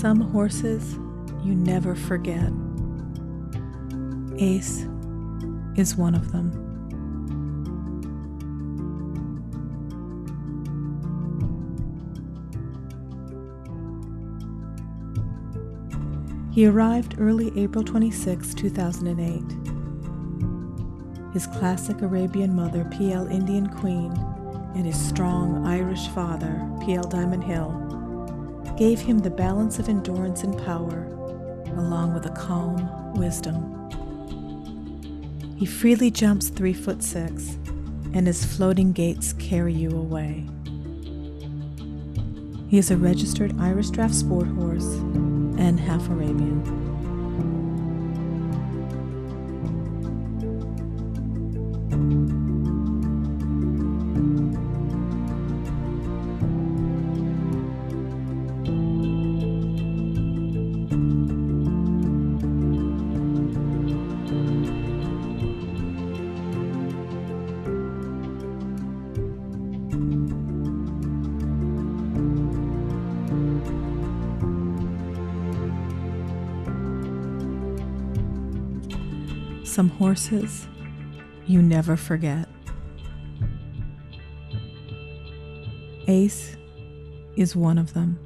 Some horses you never forget. Ace is one of them. He arrived early April 26, 2008. His classic Arabian mother, PL Indian Queen, and his strong Irish father, PL Diamond Hill, gave him the balance of endurance and power, along with a calm wisdom. He freely jumps three foot six, and his floating gaits carry you away. He is a registered Irish draught sport horse and half Arabian. Some horses you never forget. Ace is one of them.